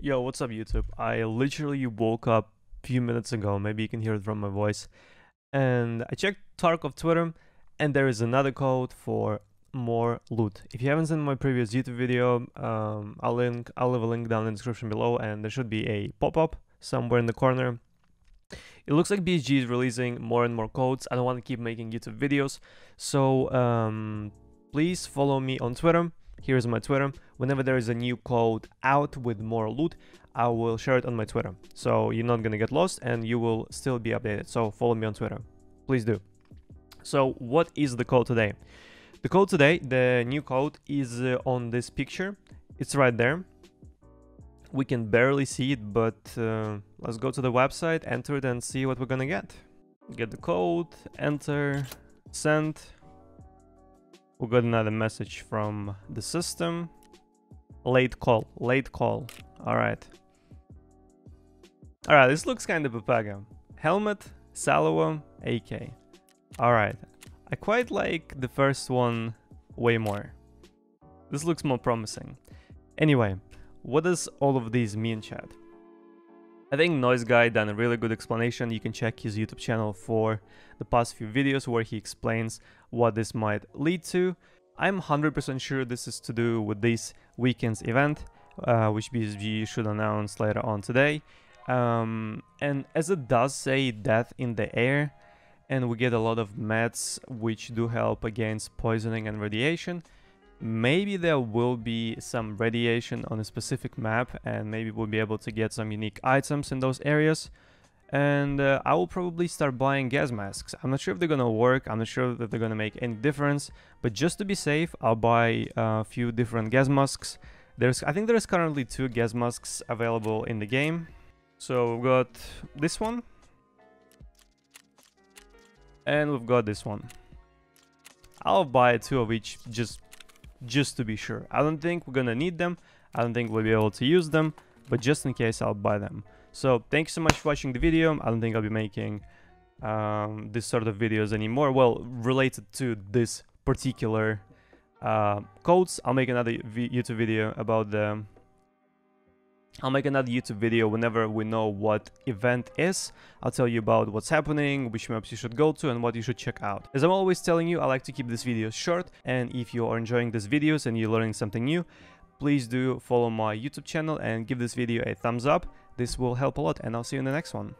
Yo, what's up YouTube? I literally woke up a few minutes ago, maybe you can hear it from my voice, and I checked Tarkov Twitter, and there is another code for more loot. If you haven't seen my previous YouTube video, um, I'll link, I'll leave a link down in the description below, and there should be a pop-up somewhere in the corner. It looks like BSG is releasing more and more codes. I don't want to keep making YouTube videos, so um, please follow me on Twitter Here's my Twitter. Whenever there is a new code out with more loot, I will share it on my Twitter. So you're not gonna get lost and you will still be updated. So follow me on Twitter. Please do. So what is the code today? The code today, the new code is uh, on this picture. It's right there. We can barely see it, but uh, let's go to the website, enter it and see what we're gonna get. Get the code, enter, send. We got another message from the system. Late call, late call. Alright. Alright, this looks kind of a Papaga. Helmet, Salewa, AK. Alright. I quite like the first one way more. This looks more promising. Anyway, what does all of these mean, chat? I think NoiceGuy done a really good explanation. You can check his YouTube channel for the past few videos where he explains what this might lead to. I'm 100% sure this is to do with this weekend's event, uh, which BSG should announce later on today. Um, and as it does say death in the air, and we get a lot of meds which do help against poisoning and radiation, Maybe there will be some radiation on a specific map and maybe we'll be able to get some unique items in those areas. And uh, I will probably start buying gas masks. I'm not sure if they're gonna work, I'm not sure that they're gonna make any difference, but just to be safe, I'll buy a few different gas masks. There's, I think there's currently two gas masks available in the game. So we've got this one. And we've got this one. I'll buy two of each just just to be sure. I don't think we're gonna need them. I don't think we'll be able to use them, but just in case I'll buy them. So thanks so much for watching the video. I don't think I'll be making um, this sort of videos anymore. Well, related to this particular uh, codes. I'll make another YouTube video about the I'll make another YouTube video whenever we know what event is. I'll tell you about what's happening, which maps you should go to and what you should check out. As I'm always telling you, I like to keep these videos short and if you are enjoying these videos and you're learning something new, please do follow my YouTube channel and give this video a thumbs up. This will help a lot and I'll see you in the next one.